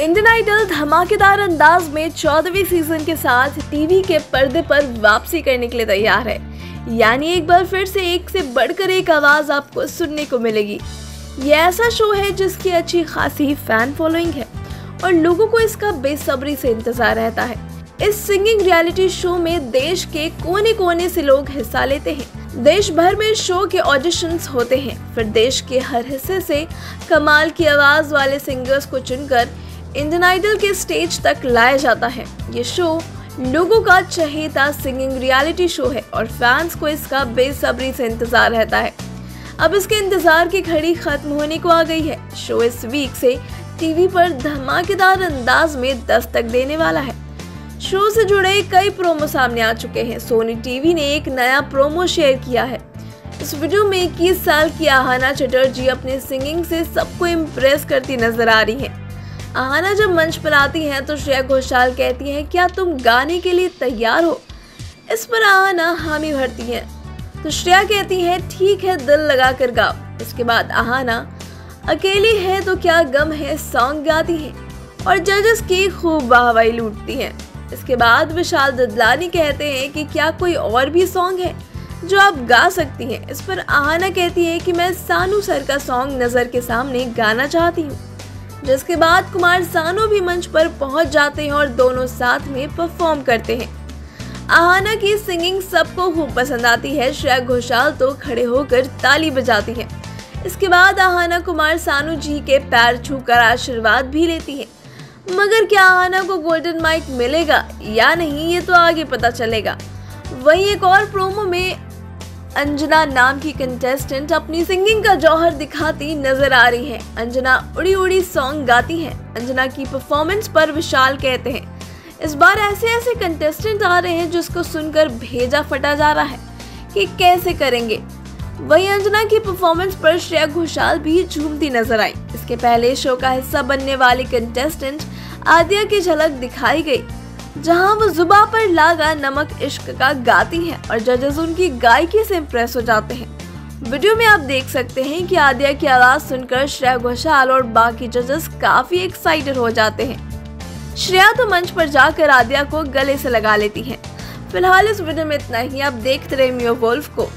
Indian idol धमाकेदार अंदाज में चौदहवीं सीज़न के साथ टीवी के पर्दे पर वापसी करने के लिए तैयार है। यानी एक बार फिर से एक से बढ़कर एक आवाज़ आपको सुनने को मिलेगी। ये ऐसा शो है जिसकी अच्छी खासी फ़ैन फॉलोइंग है और लोगों को इसका बेसब्री से इंतज़ार रहता है। इस सिंगिंग रियलिटी शो में देश के कोने कोने से लोग हिस्सा लेते हैं। देश भर में शो के ऑडिशंस होते हैं। फिर देश के हर हिस्से से कमाल की आवाज़ वाले सिंगर्स को चुनकर इंडियन आइडल के स्टेज तक लाया जाता है। ये शो लोगों का चहेता सिंगिंग रियलिटी शो है और फैंस को इसका बेसब्री से इंतज़ार रहता है। अब इसके इंतज़ार की घड़ी खत्म होने को आ गई है। शो इस वीक से टीवी पर धमाकेदार अंदाज में दस्तक देने वाला है। शो से जुड़े कई प्रोमो सामने आ चुके हैं। सोनी टीवी ने एक नया प्रोमो शेयर किया है। इस वीडियो में इक्कीस साल की आहाना चटर्जी अपने सिंगिंग से सबको इम्प्रेस करती नज़र आ रही हैं। आहाना जब मंच पर आती हैं तो श्रेया घोषाल कहती हैं, क्या तुम गाने के लिए तैयार हो? इस पर आहाना हामी भरती हैं। तो श्रेया कहती है, ठीक है, दिल लगा कर गाओ। इसके बाद आहाना, अकेली है तो क्या गम है? सॉन्ग गाती है और जजेस की खूब वाहवाही लूटती हैं। इसके बाद विशाल ददलानी कहते हैं कि क्या कोई और भी सॉन्ग है जो आप गा सकती हैं? इस पर आहाना कहती है कि मैं सानू सर का सॉन्ग नज़र के सामने गाना चाहती हूँ। जिसके बाद कुमार सानू भी मंच पर पहुँच जाते हैं और दोनों साथ में परफॉर्म करते हैं। आहाना की सिंगिंग सबको खूब पसंद आती है। श्रेया घोषाल तो खड़े होकर ताली बजाती है। इसके बाद आहाना कुमार सानू जी के पैर छूकर आशीर्वाद भी लेती है। मगर क्या आहाना को गोल्डन माइक मिलेगा या नहीं, ये तो आगे पता चलेगा। वहीं एक और प्रोमो में अंजना नाम की कंटेस्टेंट अपनी सिंगिंग का जौहर दिखाती नज़र आ रही है। अंजना उड़ी उड़ी सॉन्ग गाती है। अंजना की परफॉर्मेंस पर विशाल कहते हैं, इस बार ऐसे ऐसे कंटेस्टेंट आ रहे हैं जिसको सुनकर भेजा फटा जा रहा है, कि कैसे करेंगे? वही अंजना की परफॉर्मेंस पर श्रेया घोषाल भी झूमती नज़र आई। इसके पहले शो का हिस्सा बनने वाली कंटेस्टेंट आदिया की झलक दिखाई गई। जहाँ वो जुबा पर लागा नमक इश्क का गाती हैं और जजेस उनकी गायकी से इम्प्रेस हो जाते हैं। वीडियो में आप देख सकते हैं कि आदिया की आवाज़ सुनकर श्रेया घोषाल और बाकी जजेस काफ़ी एक्साइटेड हो जाते हैं। श्रेया तो मंच पर जाकर आदिया को गले से लगा लेती है। फ़िलहाल इस वीडियो में इतना ही। आप देखते रहे मियो वोल्फ को।